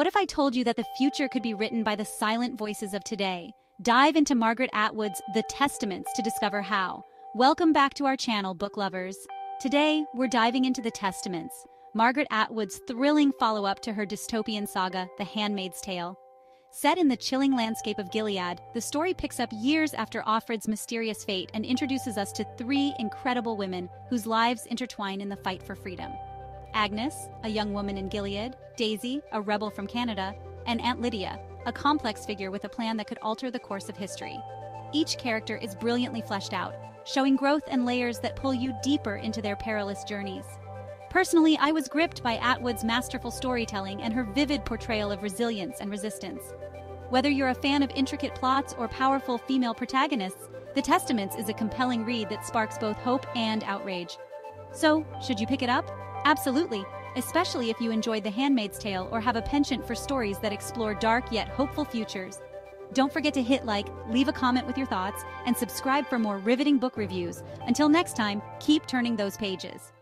What if I told you that the future could be written by the silent voices of today? Dive into Margaret Atwood's The Testaments to discover how. Welcome back to our channel, book lovers. Today, we're diving into The Testaments, Margaret Atwood's thrilling follow up to her dystopian saga, The Handmaid's Tale. Set in the chilling landscape of Gilead, the story picks up years after Offred's mysterious fate and introduces us to three incredible women whose lives intertwine in the fight for freedom. Agnes, a young woman in Gilead, Daisy, a rebel from Canada, and Aunt Lydia, a complex figure with a plan that could alter the course of history. Each character is brilliantly fleshed out, showing growth and layers that pull you deeper into their perilous journeys. Personally, I was gripped by Atwood's masterful storytelling and her vivid portrayal of resilience and resistance. Whether you're a fan of intricate plots or powerful female protagonists, The Testaments is a compelling read that sparks both hope and outrage. So, should you pick it up? Absolutely, especially if you enjoyed The Handmaid's Tale or have a penchant for stories that explore dark yet hopeful futures. Don't forget to hit like, leave a comment with your thoughts, and subscribe for more riveting book reviews. Until next time, keep turning those pages.